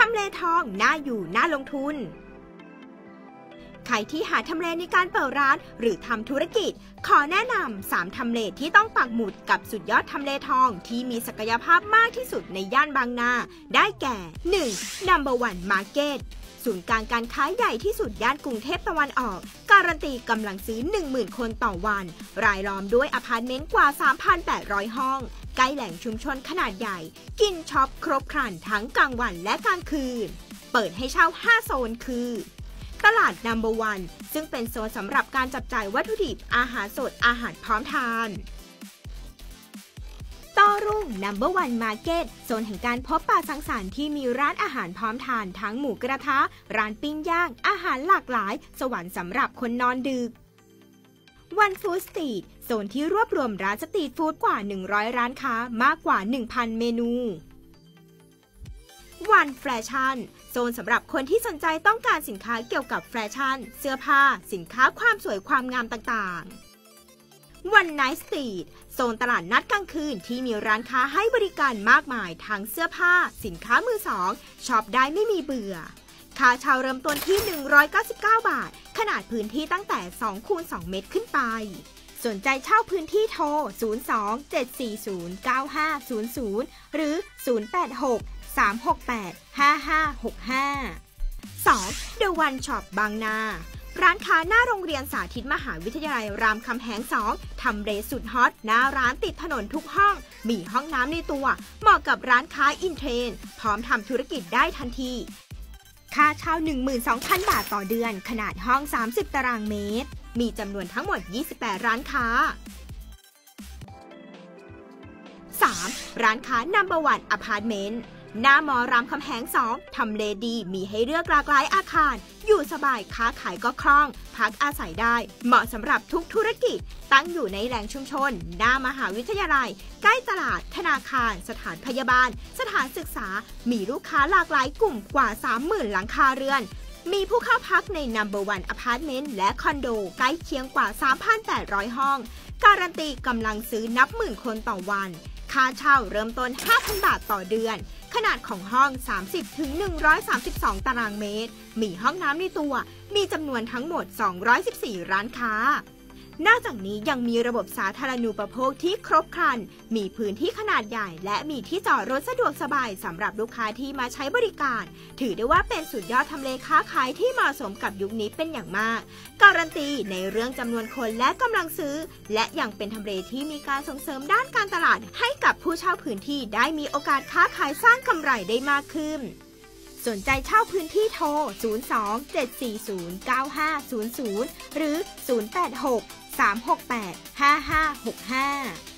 ทำเลทองน่าอยู่น่าลงทุน ใครที่หาทำเลในการเปิดร้านหรือทำธุรกิจ ขอแนะนำ3ทำเลที่ต้องปักหมุดกับสุดยอดทำเลทองที่มีศักยภาพมากที่สุดในย่านบางนา ได้แก่ 1. Number One Market ศูนย์กลางการค้าใหญ่ที่สุดย่านกรุงเทพตะวันออก การันตีกำลังซื้อ 10,000 คนต่อวัน รายล้อมด้วยอพาร์ตเมนต์กว่า 3,800 ห้อง ใกล้แหล่งชุมชนขนาดใหญ่ กินช็อปครบครันทั้งกลางวันและกลางคืน เปิดให้เช่า 5 โซนคือ ตลาด Number One ซึ่งเป็นโซนสำหรับการจับจ่ายวัตถุดิบอาหารสดอาหารพร้อมทาน ต่อรุ่ง Number One Market โซนแห่งการพบปะสังสรรค์ที่มีร้านอาหารพร้อมทานทั้งหมูกระทะ ร้านปิ้งย่าง อาหารหลากหลาย สวรรค์สำหรับคนนอนดึกOne Food Street โซนที่รวบรวมร้านสตรีทฟู้ดกว่า 100 ร้านค้ามากกว่า 1,000 เมนู One Fashion โซนสำหรับคนที่สนใจต้องการสินค้าเกี่ยวกับแฟชั่น เสื้อผ้า สินค้าความสวยความงามต่างๆ One Night Street โซนตลาดนัดกลางคืนที่มีร้านค้าให้บริการมากมายทั้งเสื้อผ้า สินค้ามือสองช็อปได้ไม่มีเบื่อ ค่าเช่าเริ่มต้นที่ 199 บาท ขนาดพื้นที่ตั้งแต่2คูณ2เมตรขึ้นไป สนใจเช่าพื้นที่โทร 02-740-9500 หรือ 086 368 5565 2. The One Shop บางนา ร้านค้าหน้าโรงเรียนสาธิตมหาวิทยาลัยรามคำแหง2ทำเลสุดฮอตหน้าร้านติดถนนทุกห้อง มีห้องน้ำในตัว เหมาะกับร้านค้าอินเทรนด์พร้อมทำธุรกิจได้ทันที ค่าเช่า 12,000 บาทต่อเดือน ขนาดห้อง 30 ตารางเมตร มีจำนวนทั้งหมด 28 ร้านค้า 3. ร้านค้า Number One Apartment หน้ามอรามคำแหง2ทำเลดีมีให้เลือกหลากหลายอาคาร อยู่สบายค้าขายก็คล่อง พักอาศัยได้ เหมาะสำหรับทุกธุรกิจ ตั้งอยู่ในแหล่งชุมชน หน้ามหาวิทยาลัย ใกล้ตลาด ธนาคาร สถานพยาบาล สถานศึกษา มีลูกค้าหลากหลายกลุ่มกว่า 30,000 หลังคาเรือน มีผู้เข้าพักใน Number One Apartment และคอนโดใกล้เคียงกว่า 3,800 ห้อง การันตีกำลังซื้อนับหมื่นคนต่อวัน ค่าเช่าเริ่มต้น 5,000 บาทต่อเดือน ขนาดของห้อง 30ถึง132 ตารางเมตร มีห้องน้ำในตัว มีจำนวนทั้งหมด 214 ร้านค้า นอกจากนี้ยังมีระบบสาธารณูปโภคที่ครบครัน มีพื้นที่ขนาดใหญ่ และมีที่จอดรถสะดวกสบายสำหรับลูกค้าที่มาใช้บริการ ถือได้ว่าเป็นสุดยอดทำเลค้าขายที่เหมาะสมกับยุคนี้เป็นอย่างมาก การันตีในเรื่องจำนวนคนและกำลังซื้อ และยังเป็นทำเลที่มีการส่งเสริมด้านการตลาด ให้กับผู้เช่าพื้นที่ได้มีโอกาสค้าขายสร้างกำไรได้มากขึ้นสนใจเช่าพื้นที่โทร 02-740-9500 หรือ 086 368 5565